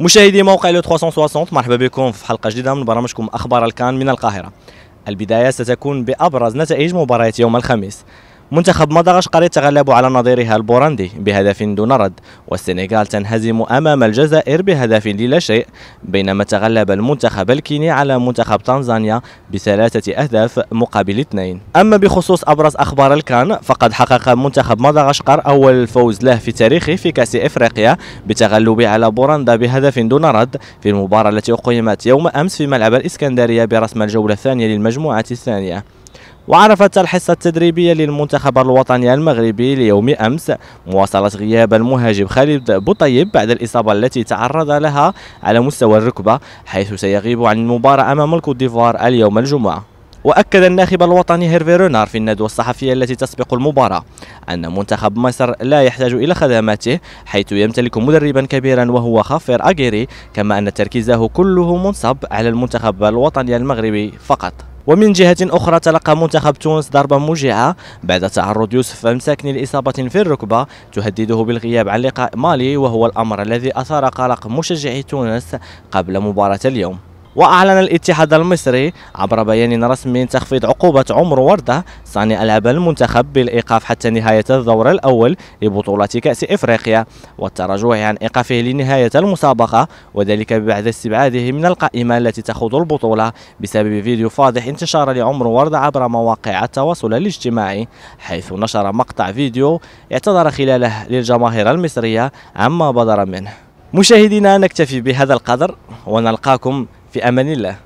مشاهدي موقع لو 360 مرحبا بكم في حلقة جديدة من برامجكم أخبار الكان من القاهرة. البداية ستكون بأبرز نتائج مباريات يوم الخميس. منتخب مدغشقر يتغلب على نظيرها البورندي بهدف دون رد والسنغال تنهزم أمام الجزائر بهدف لا شيء بينما تغلب المنتخب الكيني على منتخب تنزانيا بثلاثة أهداف مقابل اثنين. أما بخصوص أبرز أخبار الكان فقد حقق منتخب مدغشقر أول فوز له في تاريخه في كأس إفريقيا بتغلبه على بوروندي بهدف دون رد. في المباراة التي أقيمت يوم أمس في ملعب الإسكندرية برسم الجولة الثانية للمجموعة الثانية. وعرفت الحصة التدريبية للمنتخب الوطني المغربي ليوم أمس. مواصلة غياب المهاجم خالد بوطيب بعد الإصابة التي تعرض لها على مستوى الركبة حيث سيغيب عن المباراة أمام الكوت ديفوار اليوم الجمعة. وأكد الناخب الوطني هيرفي رونار في الندوة الصحفية التي تسبق المباراة أن منتخب مصر لا يحتاج إلى خدماته حيث يمتلك مدربا كبيرا وهو خافير أجيري كما أن تركيزه كله منصب على المنتخب الوطني المغربي فقط. ومن جهة أخرى تلقى منتخب تونس ضربة موجعة بعد تعرض يوسف مساكني لإصابة في الركبة تهدده بالغياب عن لقاء مالي وهو الأمر الذي أثار قلق مشجعي تونس قبل مباراة اليوم. وأعلن الاتحاد المصري عبر بيان رسمي تخفيض عقوبة عمر وردة صانع ألعاب المنتخب بالإيقاف حتى نهاية الدور الأول لبطولة كأس إفريقيا والتراجع عن إيقافه لنهاية المسابقة وذلك بعد استبعاده من القائمة التي تخوض البطولة بسبب فيديو فاضح انتشر لعمر وردة عبر مواقع التواصل الاجتماعي حيث نشر مقطع فيديو اعتذر خلاله للجماهير المصرية عما بدر منه. مشاهدينا نكتفي بهذا القدر ونلقاكم في أمان الله.